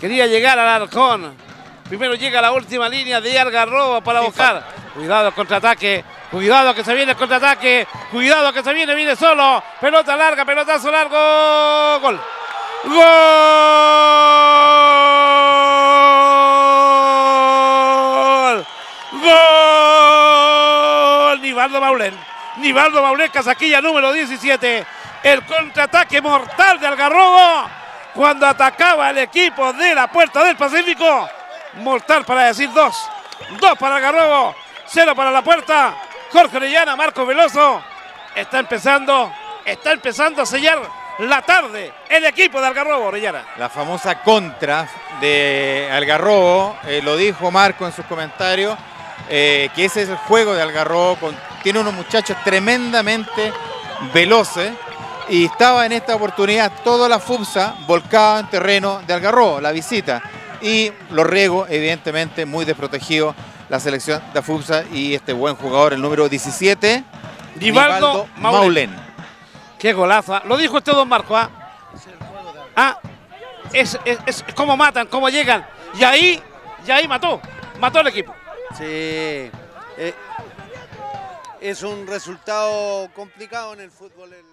Quería llegar al arcón. Primero llega la última línea de Algarrobo para buscar. Cuidado el contraataque. Cuidado que se viene el contraataque. Cuidado que se viene, viene solo. Pelota larga, pelotazo largo. Gol. Gol. Gol. Nivaldo Maulén. Nivaldo Maulén, casaquilla número 17. El contraataque mortal de Algarrobo cuando atacaba el equipo de la Puerta del Pacífico. Mortal para decir dos. Dos para Algarrobo. Cero para la Puerta. Jorge Orellana, Marco Veloso. Está empezando, está empezando a sellar la tarde el equipo de Algarrobo, Orellana. La famosa contra de Algarrobo, eh, lo dijo Marco en sus comentarios, eh, que ese es el juego de Algarrobo, tiene unos muchachos tremendamente veloces y estaba en esta oportunidad toda la FUPSA volcada en terreno de Algarrobo, la visita. Y los riegos, evidentemente, muy desprotegido la selección de FUPSA y este buen jugador, el número 17, Nivaldo Maulén. Maulén. Qué golazo. Lo dijo usted, don Marco. ¿ah? Ah, es, es, es cómo matan, cómo llegan. Y ahí, y ahí mató. Mató al equipo. Sí. eh, es un resultado complicado en el fútbol. el-